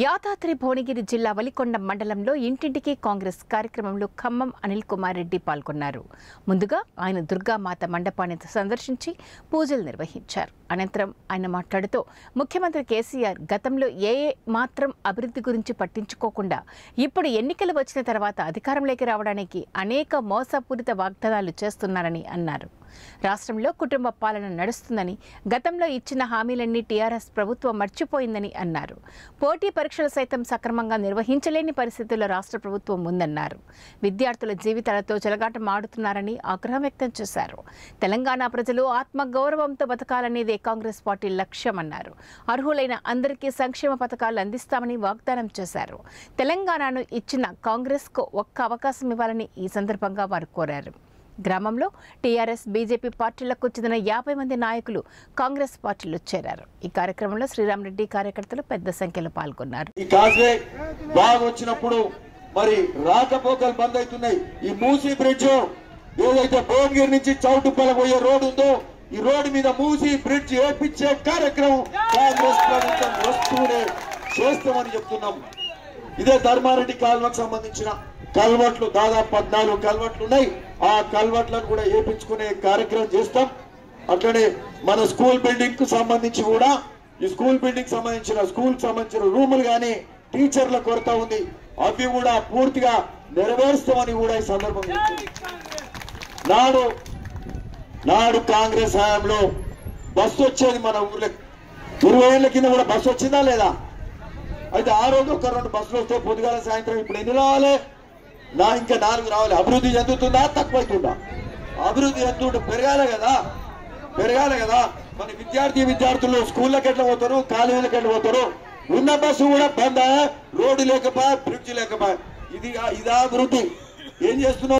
యాదాద్రి భువనగిరి జిల్లా వలికొండ మండలంలో ఇంటింటికి కాంగ్రెస్ కార్యక్రమంలో ఖమ్మం అనిల్ కుమార్ రెడ్డి పాల్గొన్నారు. ముందుగా ఆయన దుర్గామాత మండపాన్ని సందర్శించి పూజలు నిర్వహించారు. అనంతరం ఆయన మాట్లాడుతూ ముఖ్యమంత్రి కేసీఆర్ గతంలో ఏ ఏ మాత్రం అభివృద్ధి గురించి పట్టించుకోకుండా ఇప్పుడు ఎన్నికలు వచ్చిన తర్వాత అధికారంలోకి రావడానికి అనేక మోసపూరిత వాగ్దానాలు చేస్తున్నారని అన్నారు. రాష్ట్రంలో కుటుంబ పాలన నడుస్తుందని గతంలో ఇచ్చిన హామీలన్నీ టీఆర్ఎస్ ప్రభుత్వం మర్చిపోయిందని అన్నారు. పోటీ పరీక్షలు సైతం సక్రమంగా నిర్వహించలేని పరిస్థితుల్లో రాష్ట్ర ప్రభుత్వం ఉందన్నారు. విద్యార్థుల జీవితాలతో చెలగాటం ఆడుతున్నారని ఆగ్రహం వ్యక్తం చేశారు. తెలంగాణ ప్రజలు ఆత్మగౌరవంతో బతకాలనేదే కాంగ్రెస్ పార్టీ లక్ష్యమన్నారు. అర్హులైన అందరికీ సంక్షేమ పథకాలు అందిస్తామని వాగ్దానం చేశారు. తెలంగాణను ఇచ్చిన కాంగ్రెస్కు ఒక్క అవకాశం ఇవ్వాలని ఈ సందర్భంగా వారు కోరారు. గ్రామంలో టీఆర్ఎస్ బీజేపీ పార్టీలకు చెందిన యాభై మంది నాయకులు కాంగ్రెస్ పార్టీలో చేరారు. ఈ కార్యక్రమంలో శ్రీరామ్ రెడ్డి కార్యకర్తలు పెద్ద సంఖ్యలో పాల్గొన్నారు. ఈ కాజ్వే బాగా వచ్చినప్పుడు మరి రాకపోకలు బంద్ అవుతున్నాయి. ఈ మూసీ బ్రిడ్జ్ ఏదైతే భువనగిరి నుంచి చౌటుప్పల పోయే రోడ్డు ఉందో ఈ రోడ్డు మీద మూసీ బ్రిడ్జ్ వేపించే కార్యక్రమం కాంగ్రెస్ ప్రభుత్వం వస్తూనే చేస్తామని చెప్తున్నాం. ఇదే ధర్మారెడ్డి కాల్వకు సంబంధించిన కల్వట్లు దాదాపు పద్నాలుగు కల్వట్లు ఉన్నాయి. ఆ కల్వట్లను కూడా ఏపించుకునే కార్యక్రమం చేస్తాం. అట్లనే మన స్కూల్ బిల్డింగ్కు సంబంధించి కూడా ఈ స్కూల్ బిల్డింగ్ సంబంధించిన స్కూల్కి సంబంధించిన రూములు కానీ టీచర్ల కొరత ఉంది. అవి కూడా పూర్తిగా నెరవేరుస్తామని కూడా ఈ సందర్భంగా నాడు నాడు కాంగ్రెస్ హయాంలో బస్సు వచ్చేది మన ఊర్లో ఇరవై ఏళ్ళ కింద కూడా బస్సు వచ్చిందా లేదా? అయితే ఆ రోజు ఒక రెండు బస్సులు వస్తే పొద్దుగాల సాయంత్రం ఇప్పుడు ఎన్ని రావాలి? నా ఇంకా నాలుగు రావాలి. అభివృద్ధి చెందుతుందా? తక్కువైతుందా? అభివృద్ధి చెందుతుంటే పెరగాలి కదా? పెరగాలి కదా? మన విద్యార్థి విద్యార్థులు స్కూళ్ళకి ఎట్లా పోతారు? కాలేజీలకు ఎట్లా పోతారు? ఉన్న బస్సు కూడా బంద్ రోడ్డు లేకపోయా? బ్రిడ్జ్ లేకపోయా? ఇది ఇదా అభివృద్ధి. ఏం చేస్తున్నారు